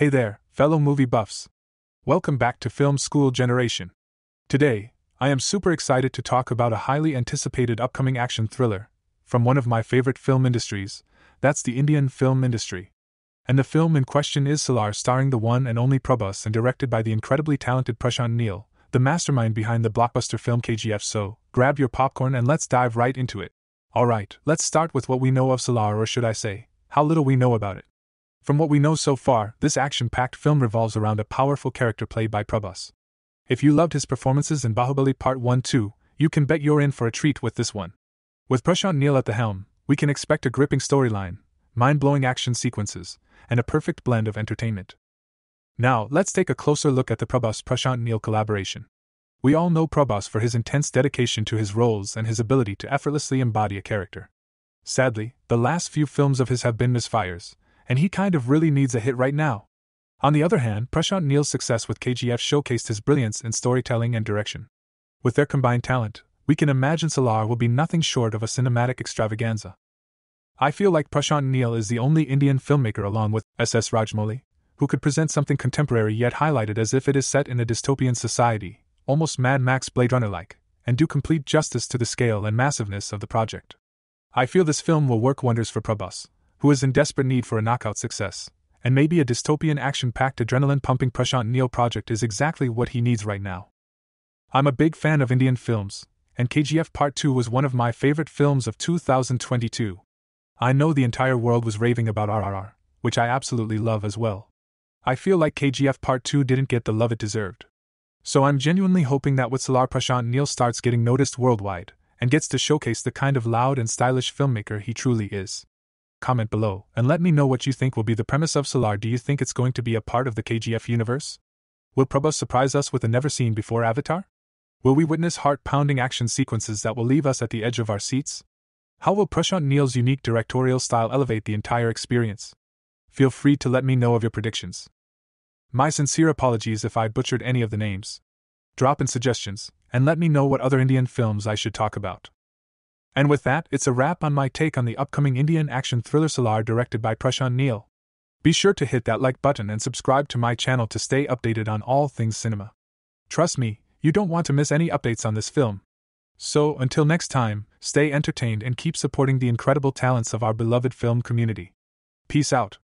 Hey there, fellow movie buffs. Welcome back to Film School Generation. Today, I am super excited to talk about a highly anticipated upcoming action thriller from one of my favorite film industries, that's the Indian film industry. And the film in question is Salaar, starring the one and only Prabhas and directed by the incredibly talented Prashant Neel, the mastermind behind the blockbuster film KGF. So, grab your popcorn and let's dive right into it. Alright, let's start with what we know of Salaar, or should I say, how little we know about it. From what we know so far, this action packed film revolves around a powerful character played by Prabhas. If you loved his performances in Bahubali Part 1 2, you can bet you're in for a treat with this one. With Prashant Neel at the helm, we can expect a gripping storyline, mind blowing action sequences, and a perfect blend of entertainment. Now, let's take a closer look at the Prabhas Prashant Neel collaboration. We all know Prabhas for his intense dedication to his roles and his ability to effortlessly embody a character. Sadly, the last few films of his have been misfires, and he kind of really needs a hit right now. On the other hand, Prashant Neel's success with KGF showcased his brilliance in storytelling and direction. With their combined talent, we can imagine Salaar will be nothing short of a cinematic extravaganza. I feel like Prashant Neel is the only Indian filmmaker along with S.S. Rajamouli who could present something contemporary yet highlighted as if it is set in a dystopian society, almost Mad Max Blade Runner like, and do complete justice to the scale and massiveness of the project. I feel this film will work wonders for Prabhas, who is in desperate need for a knockout success, and maybe a dystopian action packed adrenaline pumping Prashant Neel project is exactly what he needs right now. I'm a big fan of Indian films, and KGF Part 2 was one of my favorite films of 2022. I know the entire world was raving about RRR, which I absolutely love as well. I feel like KGF Part 2 didn't get the love it deserved. So I'm genuinely hoping that with Salaar Prashant Neel starts getting noticed worldwide, and gets to showcase the kind of loud and stylish filmmaker he truly is comment below and let me know what you think will be the premise of Salaar. Do you think it's going to be a part of the KGF universe? Will Prabhas surprise us with a never seen before avatar? Will we witness heart pounding action sequences that will leave us at the edge of our seats? How will Prashant Neel's unique directorial style elevate the entire experience? Feel free to let me know of your predictions. My sincere apologies if I butchered any of the names. Drop in suggestions, and let me know what other Indian films I should talk about. And with that, it's a wrap on my take on the upcoming Indian action thriller Salaar directed by Prashant Neel. Be sure to hit that like button and subscribe to my channel to stay updated on all things cinema. Trust me, you don't want to miss any updates on this film. So, until next time, stay entertained and keep supporting the incredible talents of our beloved film community. Peace out.